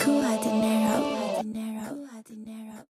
cool, I didn't